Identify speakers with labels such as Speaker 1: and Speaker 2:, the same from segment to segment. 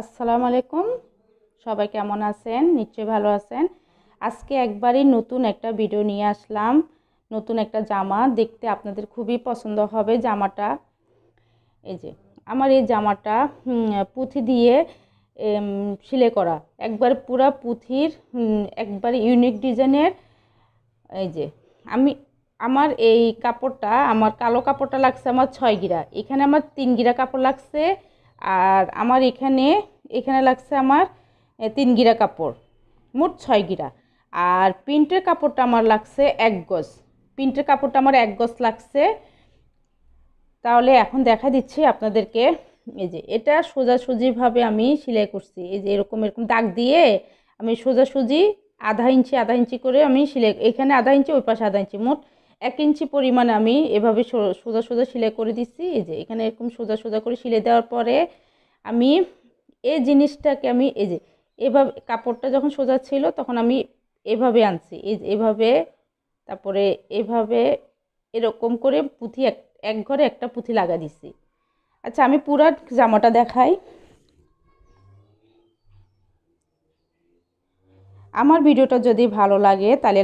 Speaker 1: আসসালামু আলাইকুম। সবাই কেমন আছেন? নিশ্চয়ই ভালো আছেন। আজকে একবারই নতুন একটা ভিডিও নিয়ে আসলাম। নতুন একটা জামা। দেখতে আপনাদের খুবই পছন্দ হবে জামাটা। এই যে, আমার এই জামাটা পুঁথি দিয়ে সিলে করা। একবার পুরা পুঁথির একবার ইউনিক ডিজাইনের এই যে, আমি, আমার এই কাপড়টা, আমার কালো কাপড়টা লাগছে আমার ছয় গিরা। এখানে আমার তিন গিরা কাপড় লাগছে। আর আমার এখানে এখানে লাগছে আমার তিন গিরা কাপড়, মোট ছয় গিরা। আর প্রিন্টের কাপড়টা আমার লাগছে এক গজ। প্রিন্টের কাপড়টা আমার এক গজ লাগছে। তাহলে এখন দেখা দিচ্ছি আপনাদেরকে। এই যে, এটা সোজাসুজিভাবে আমি সেলাই করছি। এই যে, এরকম এরকম দাগ দিয়ে আমি সোজাসুজি আধা ইঞ্চি আধা ইঞ্চি করে আমি সেলাই, এখানে আধা ইঞ্চি, ওই পাশে আধা ইঞ্চি, মোট এক ইঞ্চি পরিমাণে আমি এভাবে সোজা সোজা সেলাই করে দিচ্ছি। এই যে এখানে এরকম সোজা সোজা করে সেলাই দেওয়ার পরে আমি এই জিনিসটাকে আমি, এই যে এভাবে কাপড়টা যখন সোজা ছিল তখন আমি এভাবে আনছি। এই এভাবে, তারপরে এভাবে এরকম করে পুঁথি এক এক ঘরে একটা পুঁথি লাগা দিছি আচ্ছা আমি পুরা জামাটা দেখাই। আমার ভিডিওটা যদি ভালো লাগে তাহলে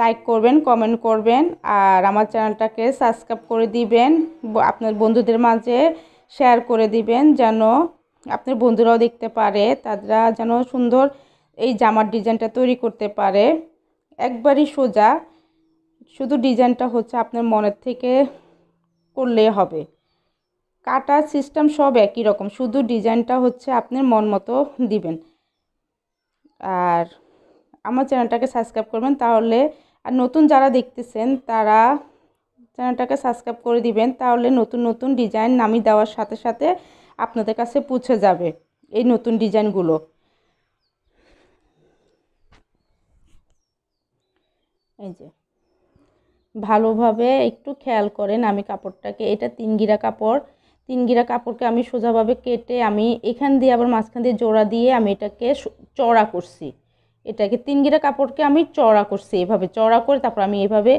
Speaker 1: লাইক করবেন কমেন্ট করবেন, আর আমার চ্যানেলটাকে সাবস্ক্রাইব করে দিবেন আপনার বন্ধুদের মাঝে শেয়ার করে দিবেন, যেন আপনার বন্ধুরাও দেখতে পারে, তারা যেন সুন্দর এই জামার ডিজাইনটা তৈরি করতে পারে। একবারই সোজা, শুধু ডিজাইনটা হচ্ছে আপনার মনের থেকে করলে হবে। কাটার সিস্টেম সব একই রকম, শুধু ডিজাইনটা হচ্ছে আপনার মন মতো দিবেন। আর আমার চ্যানেলটাকে সাবস্ক্রাইব করবেন, তাহলে আর নতুন যারা দেখতেছেন, তারা চ্যানেলটাকে সাবস্ক্রাইব করে দিবেন, তাহলে নতুন নতুন ডিজাইন নামি দেওয়ার সাথে সাথে আপনাদের কাছে পৌঁছে যাবে এই নতুন ডিজাইনগুলো। এই যে, ভালোভাবে একটু খেয়াল করেন আমি কাপড়টাকে, এটা তিন গিরা কাপড়। তিন গিরা কাপড়কে আমি সোজাভাবে কেটে আমি এখান দিয়ে আবার মাঝখান দিয়ে জোড়া দিয়ে আমি এটাকে চড়া করছি। এটাকে তিন গিরা কাপড়কে আমি চড়া করছি এভাবে চড়া করে তারপর আমি এভাবে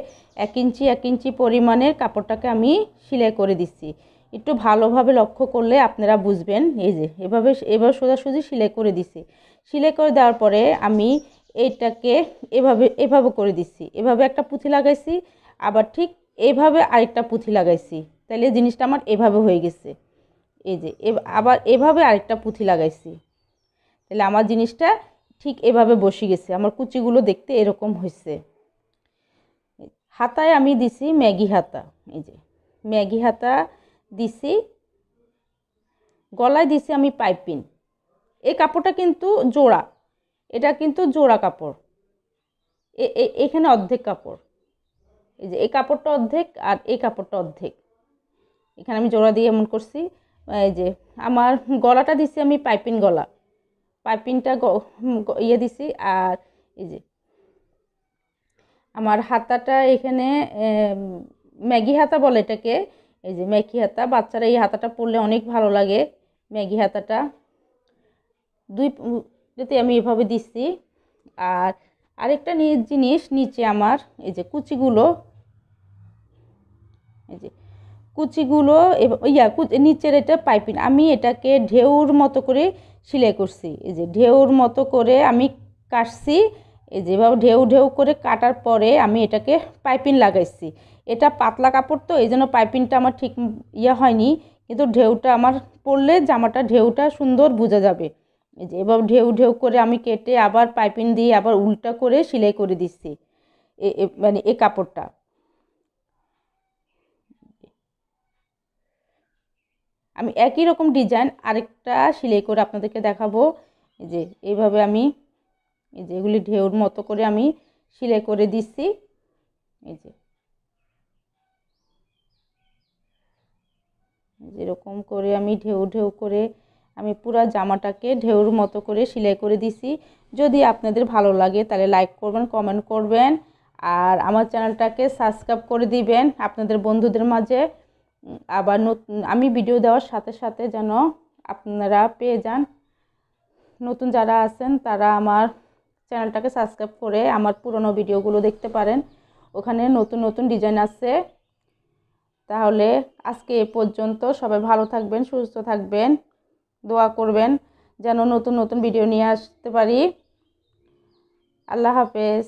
Speaker 1: এক ইঞ্চি এক ইঞ্চি পরিমাণের কাপড়টাকে আমি সেলাই করে দিচ্ছি। একটু ভালোভাবে লক্ষ্য করলে আপনারা বুঝবেন, এই যে এভাবে এবার সোজাসুজি সেলাই করে দিছি সেলাই করে দেওয়ার পরে আমি এইটাকে এভাবে এভাবে করে দিচ্ছি। এভাবে একটা পুঁথি লাগাইছি, আবার ঠিক এইভাবে আরেকটা পুঁথি লাগাইছি। তাহলে জিনিসটা আমার এভাবে হয়ে গেছে। এই যে আবার এভাবে আরেকটা পুঁথি লাগাইছি। তাহলে আমার জিনিসটা ঠিক এভাবে বসে গেছে। আমার কুচিগুলো দেখতে এরকম হয়েছে। হাতায় আমি দিছি ম্যাগি হাতা, এই যে। ম্যাগি হাতা দিছি, গলায় দিছি আমি পাইপিন এই কাপড়টা কিন্তু জোড়া। এটা কিন্তু জোড়া কাপড়। এখানে অর্ধেক কাপড়। এই যে, এই কাপড়টা অর্ধেক আর এই কাপড়টা অর্ধেক। এখানে আমি জোড়া দিয়ে এমন করছি। এই যে, আমার গলাটা দিছি আমি পাইপিন গলা। পাইপিনটা ইয়ে দিছি আর এই যে আমার হাতাটা এখানে ম্যাগি হাতা বলে এটাকে। এই যে ম্যাগি হাতা, বাচ্চারা এই হাতাটা পরলে অনেক ভালো লাগে ম্যাগি হাতাটা। দুই যাতে আমি এভাবে দিচ্ছি আর আরেকটা জিনিস নিচে আমার, এই যে কুচিগুলো, এই যে কুচিগুলো ইয়া নিচের এটা পাইপিং, আমি এটাকে ঢেউর মতো করে সেলাই করছি। এই যে ঢেউর মতো করে আমি কাটছি, এই যেভাবে ঢেউ ঢেউ করে কাটার পরে আমি এটাকে পাইপিং লাগাইছি। এটা পাতলা কাপড় তো, এই জন্য পাইপিংটা আমার ঠিক ইয়ে হয়নি, কিন্তু ঢেউটা আমার পরলে জামাটা ঢেউটা সুন্দর বোঝা যাবে। এই যে এবার ঢেউ ঢেউ করে আমি কেটে আবার পাইপিং দিয়ে আবার উল্টা করে সেলাই করে দিচ্ছি এ মানে এ কাপড়টা। আমি একই রকম ডিজাইন আরেকটা সেলাই করে আপনাদেরকে দেখাবো। এই যে, এইভাবে আমি, এই যে এগুলি ঢেউর মতো করে আমি সেলাই করে দিচ্ছি। এই যে যেরকম করে আমি ঢেউ ঢেউ করে আমি পুরা জামাটাকে ঢেউর মতো করে সেলাই করে দিছি যদি আপনাদের ভালো লাগে তাহলে লাইক করবেন, কমেন্ট করবেন, আর আমার চ্যানেলটাকে সাবস্ক্রাইব করে দিবেন আপনাদের বন্ধুদের মাঝে। আবার নতুন আমি ভিডিও দেওয়ার সাথে সাথে যেন আপনারা পেয়ে যান। নতুন যারা আছেন, তারা আমার চ্যানেলটাকে সাবস্ক্রাইব করে আমার পুরনো ভিডিওগুলো দেখতে পারেন। ওখানে নতুন নতুন ডিজাইন আছে। তাহলে আজকে এ পর্যন্ত সবাই ভালো থাকবেন, সুস্থ থাকবেন, দোয়া করবেন, যেন নতুন নতুন ভিডিও নিয়ে আসতে পারি। আল্লাহ হাফেজ।